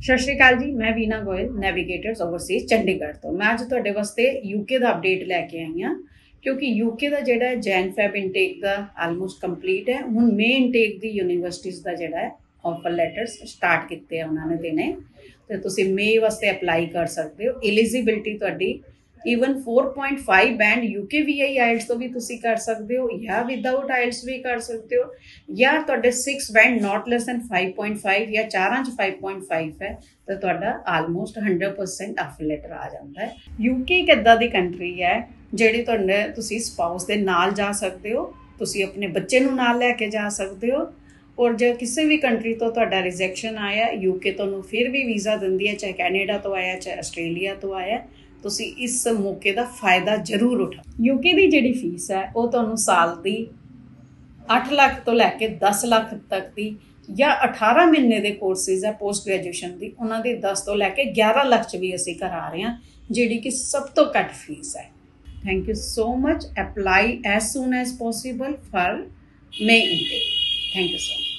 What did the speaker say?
ਸਤਿ ਸ਼੍ਰੀ ਅਕਾਲ ਜੀ, ਮੈਂ ਵੀਨਾ ਗੋਇਲ ਨੈਵੀਗੇਟਰਸ ਓਵਰਸੀਜ਼ ਚੰਡੀਗੜ੍ਹ ਤੋਂ। ਮੈਂ ਅੱਜ ਤੁਹਾਡੇ ਵਾਸਤੇ ਯੂਕੇ ਦਾ ਅਪਡੇਟ ਲੈ ਕੇ ਆਈ ਹਾਂ, ਕਿਉਂਕਿ ਯੂਕੇ ਦਾ ਜਿਹੜਾ ਜੈਨ ਫੈਬ ਇਨਟੇਕ ਦਾ ਆਲਮੋਸਟ ਕੰਪਲੀਟ ਹੈ। ਹੁਣ ਮੇ ਇਨਟੇਕ ਦੀ ਯੂਨੀਵਰਸਿਟੀਜ਼ ਦਾ ਜਿਹੜਾ ਹੈ ਆਫਰ ਲੈਟਰਸ ਸਟਾਰਟ ਕੀਤੇ ਆ ਉਹਨਾਂ ਨੇ ਦੇਣੇ। ਤੇ ਤੁਸੀਂ ਮੇ ਵਾਸਤੇ ਅਪਲਾਈ ਕਰ ਸਕਦੇ ਹੋ। ਐਲੀਜੀਬਿਲਟੀ ਤੁਹਾਡੀ even 4.5 band UK VI IELTS ਤੋਂ ਵੀ ਤੁਸੀਂ ਕਰ ਸਕਦੇ ਹੋ, ਜਾਂ ਵਿਦਆਊਟ ਆਇਲਟਸ ਵੀ ਕਰ ਸਕਦੇ ਹੋ, ਜਾਂ ਤੁਹਾਡੇ 6 ਬੈਂਡ ਨਾਟ ਲੈਸ ਦੈਨ 5.5 ਜਾਂ ਚਾਰਾਂ ਚ 5.5 ਹੈ, ਤਾਂ ਤੁਹਾਡਾ ਆਲਮੋਸਟ 100% ਆਫਰ ਲੈਟਰ ਆ ਜਾਂਦਾ ਹੈ। ਯੂਕੇ ਇੱਕ ਇਦਾਂ ਦੀ ਕੰਟਰੀ ਹੈ, ਜਿਹੜੀ ਤੁਹਾਡੇ, ਤੁਸੀਂ ਸਪਾਊਸ ਦੇ ਨਾਲ ਜਾ ਸਕਦੇ ਹੋ, ਤੁਸੀਂ ਆਪਣੇ ਬੱਚੇ ਨੂੰ ਨਾਲ ਲੈ ਕੇ ਜਾ ਸਕਦੇ ਹੋ, ਔਰ ਜੇ ਕਿਸੇ ਵੀ ਕੰਟਰੀ ਤੋਂ ਤੁਹਾਡਾ ਰਿਜੈਕਸ਼ਨ ਆਇਆ ਯੂਕੇ ਤੁਹਾਨੂੰ ਫਿਰ ਵੀ ਵੀਜ਼ਾ ਦਿੰਦੀ ਹੈ, ਚਾਹੇ ਕੈਨੇਡਾ ਤੋਂ ਆਇਆ, ਚਾਹੇ ਆਸਟ੍ਰੇਲੀਆ ਤੋਂ ਆਇਆ ਤੁਸੀਂ ਇਸ ਮੌਕੇ ਦਾ ਫਾਇਦਾ ਜ਼ਰੂਰ ਉਠਾਓ ਯੂਕੇ ਦੀ ਜਿਹੜੀ ਫੀਸ ਹੈ, ਉਹ ਤੁਹਾਨੂੰ ਸਾਲ ਦੀ 8 ਲੱਖ ਤੋਂ ਲੈ ਕੇ 10 ਲੱਖ ਤੱਕ ਦੀ ਜਾਂ 18 ਮਹੀਨੇ ਦੇ ਕੋਰਸਿਸ ਹੈ ਪੋਸਟ ਗ੍ਰੈਜੂਏਸ਼ਨ ਦੀ, ਉਹਨਾਂ ਦੀ 10 ਤੋਂ ਲੈ ਕੇ 11 ਲੱਖ ਚ ਵੀ ਅਸੀਂ ਕਰਾ ਰਹੇ ਹਾਂ, ਜਿਹੜੀ ਕਿ ਸਭ ਤੋਂ ਘੱਟ ਫੀਸ ਹੈ। Thank you so much apply as soon as possible for May intake thank you so